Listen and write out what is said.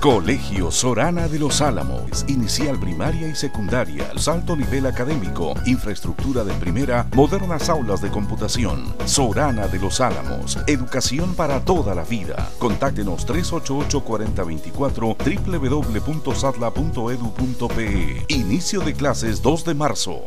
Colegio Sorana de los Álamos, inicial primaria y secundaria, salto nivel académico, infraestructura de primera, modernas aulas de computación. Sorana de los Álamos, educación para toda la vida. Contáctenos 388-4024 www.satla.edu.pe. Inicio de clases 2 de marzo.